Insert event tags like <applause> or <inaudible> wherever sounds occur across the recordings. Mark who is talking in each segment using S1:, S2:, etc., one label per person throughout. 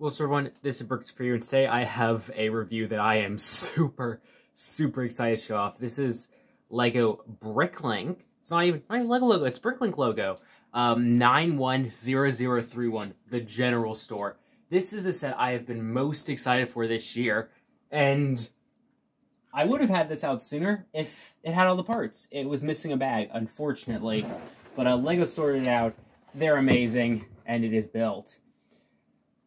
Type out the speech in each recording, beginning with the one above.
S1: What's up everyone, this is Bricks for you, and today I have a review that I am <laughs> super, super excited to show off. This is LEGO Bricklink. It's not even, not even LEGO logo, it's Bricklink logo. Um, 910031, the general store. This is the set I have been most excited for this year, and I would have had this out sooner if it had all the parts. It was missing a bag, unfortunately, but uh, LEGO sorted it out. They're amazing, and it is built.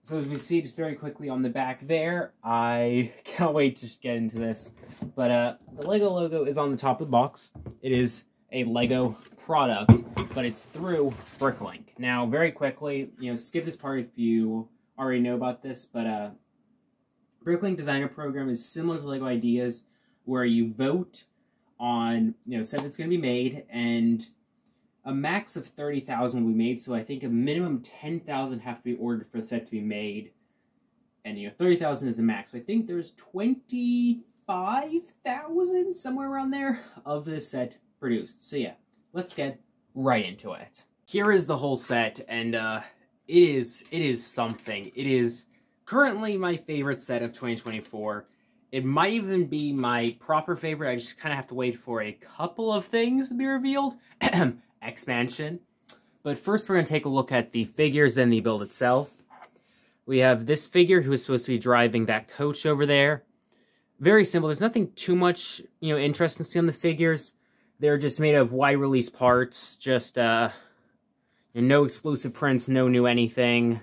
S1: So as we see just very quickly on the back there, I <laughs> can't wait to get into this. But uh, the LEGO logo is on the top of the box. It is a LEGO product, but it's through Bricklink. Now, very quickly, you know, skip this part if you already know about this, but uh, Bricklink Designer Program is similar to LEGO Ideas, where you vote on, you know, set that's going to be made, and a max of 30,000 will be made, so I think a minimum 10,000 have to be ordered for the set to be made. And, you know, 30,000 is the max. So I think there's 25,000, somewhere around there, of this set produced. So yeah, let's get right into it. Here is the whole set, and uh, it is it is something. It is currently my favorite set of 2024. It might even be my proper favorite. I just kind of have to wait for a couple of things to be revealed. <clears throat> expansion. But first we're going to take a look at the figures and the build itself. We have this figure who is supposed to be driving that coach over there. Very simple. There's nothing too much, you know, interesting to see on the figures. They're just made of wide release parts. Just, uh, no exclusive prints, no new anything.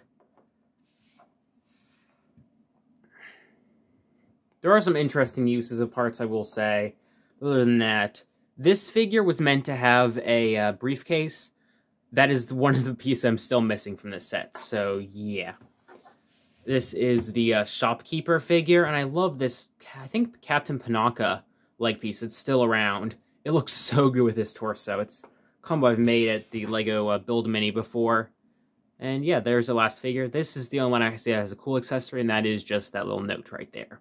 S1: There are some interesting uses of parts, I will say. Other than that, this figure was meant to have a uh, briefcase. That is one of the pieces I'm still missing from this set. So, yeah. This is the uh, shopkeeper figure, and I love this, I think, Captain Panaka leg piece. It's still around. It looks <laughs> so good with this torso. It's combo I've made at the LEGO uh, Build Mini before. And yeah, there's the last figure. This is the only one I see say has a cool accessory, and that is just that little note right there.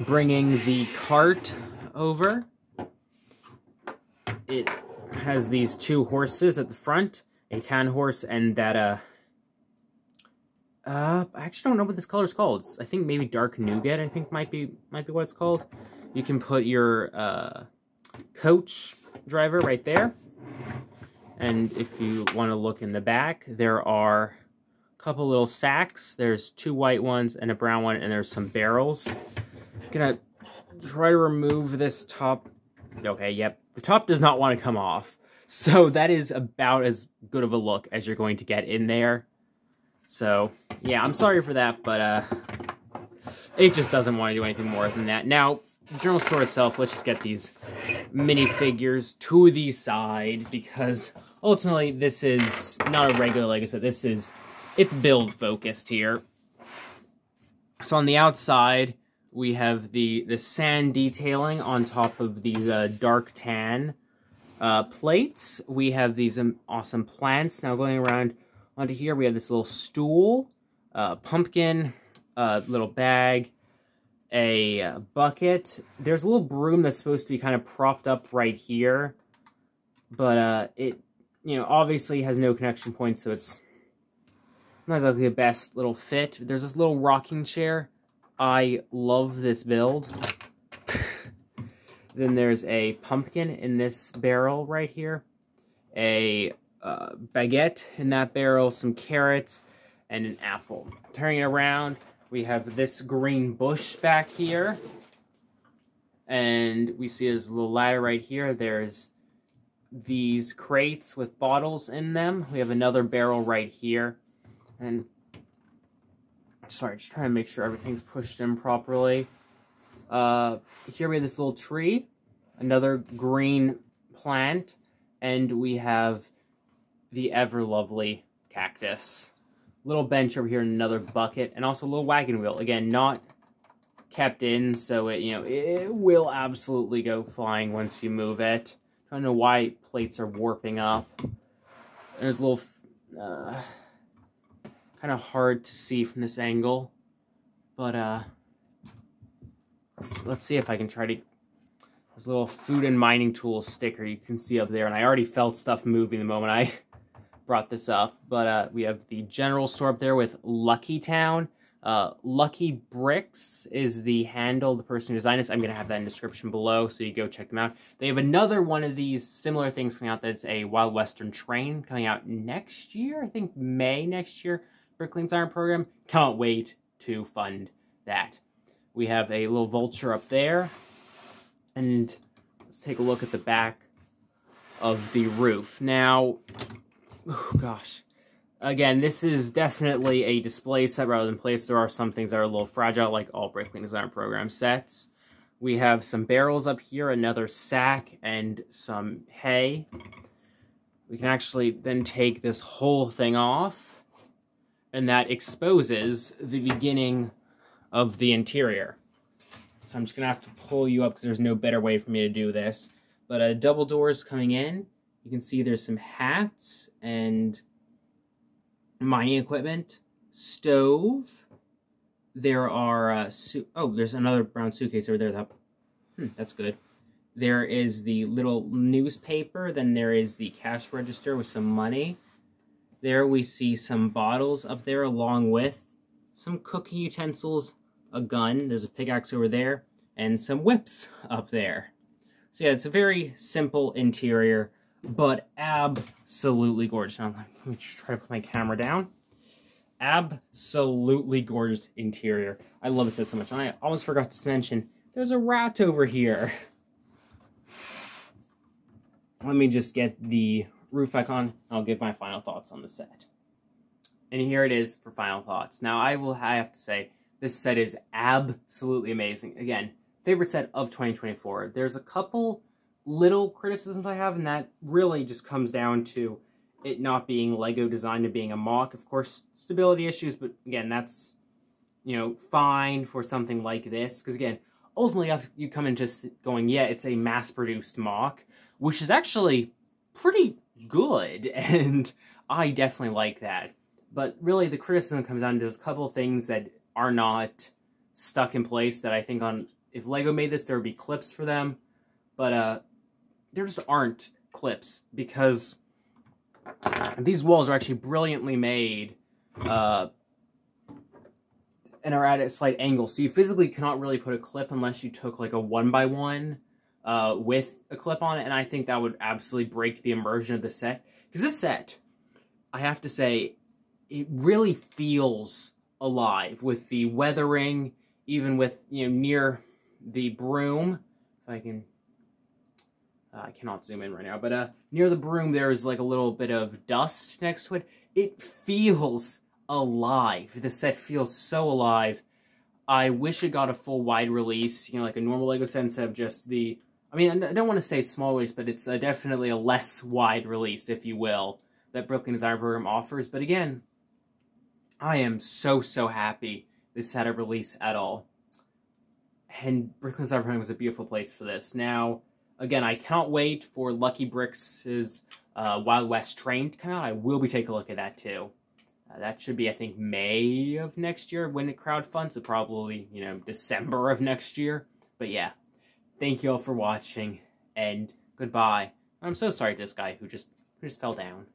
S1: Bringing the cart over. It has these two horses at the front, a tan horse and that, uh, uh, I actually don't know what this color is called. It's, I think maybe dark nougat, I think might be, might be what it's called. You can put your, uh, coach driver right there. And if you want to look in the back, there are a couple little sacks. There's two white ones and a brown one, and there's some barrels. gonna try to remove this top. Okay, yep. The top does not want to come off. So <laughs> that is about as good of a look as you're going to get in there. So, yeah, I'm sorry for that, but uh, it just doesn't want to do anything more than that. Now, the general store itself, let's just get these minifigures to the side because ultimately this is not a regular Lego. This is, it's build focused here. So on the outside, we have the, the sand detailing on top of these uh, dark tan uh, plates. We have these um, awesome plants. Now going around onto here, we have this little stool, uh, pumpkin, a little bag, a uh, bucket. There's a little broom that's supposed to be kind of propped up right here. But uh, it, you know, obviously has no connection point, so it's not exactly the best little fit. There's this little rocking chair I love this build. <laughs> then there's a pumpkin in this barrel right here. A uh, baguette in that barrel, some carrots, and an apple. Turning it around, we have this green bush back here. And we see there's a little ladder right here. There's these crates with bottles in them. We have another barrel right here. And sorry, just trying to make sure everything's pushed in properly. Uh, here we have this little tree, another green plant, and we have the ever lovely cactus. Little bench over here, another bucket, and also a little wagon wheel. Again, not kept in, so it you know it will absolutely go flying once you move it. I don't know why plates are warping up. There's a little. Uh, kind of hard to see from this angle. But, uh, let's, let's see if I can try to... There's a little food and mining tools sticker you can see up there, and I already felt stuff moving the moment I <laughs> brought this up, but uh, we have the general store up there with Lucky Town. Uh, Lucky Bricks is the handle, the person who designed this. I'm going to have that in the description below, so you go check them out. They have another one of these similar things coming out that's a Wild Western train coming out next year. I think May next year. Bricklink Designer Program. Can't wait to fund that. We have a little vulture up there. And let's take a look at the back of the roof. Now, oh gosh, Again, this is definitely a display set rather than place. There are some things that are a little fragile, like all Bricklink Designer Program sets. We have some barrels up here, another sack, and some hay. We can actually then take this whole thing off, and that exposes the beginning of the interior. So I'm just going to have to pull you up because there's no better way for me to do this. But uh, double doors coming in. You can see there's some hats and mining equipment, stove. There are, uh, oh, there's another brown suitcase over there. That, hmm, that's good. There is the little newspaper. Then there is the cash register with some money. There we see some bottles up there along with some cooking utensils, a gun. There's a pickaxe over there and some whips up there. So yeah, it's a very simple interior but absolutely gorgeous. Now, let me try to put my camera down. Absolutely gorgeous interior. I love this so much. And I almost forgot to mention, there's a rat over here. Let me just get the roof back on. I'll give my final thoughts on the set. And here it is for final thoughts. Now, I will I have to say, this set is absolutely amazing. Again, favorite set of 2024. There's a couple little criticisms I have, and that really just comes down to it not being Lego designed and being a MOC. Of course, stability issues, but again, that's, you know, fine for something like this. Because again, ultimately, you come in just going, yeah, it's a mass-produced MOC, which is actually pretty good, <laughs> and I definitely like that. But really, the criticism comes down to a couple things that are not stuck in place that I think on, if Lego made this, there would be clips for them. But, uh, there just aren't clips because these walls are actually brilliantly made uh, and are at a slight angle. So you physically cannot really put a clip unless you took like a one by one uh, with a clip on it. And I think that would absolutely break the immersion of the set. Because this set, I have to say, it really feels alive with the weathering, even with, you know, near the broom. If I can uh, I cannot zoom in right now, but uh, near the broom there is like a little bit of dust next to it. It feels alive. The set feels so alive. I wish it got a full wide release, you know, like a normal LEGO set instead of just the... I mean, I don't want to say small release, but it's uh, definitely a less wide release, if you will, that Design Program offers. But again, I am so, so happy this had a release at all. And Design Program was a beautiful place for this. Now, Again, I cannot wait for Lucky Bricks' uh, Wild West Train to come out. I will be taking a look at that too. Uh, that should be, I think, May of next year when it crowdfunds. So probably, you know, December of next year. But yeah, thank you all for watching, and goodbye. I'm so sorry to this guy who just who just fell down.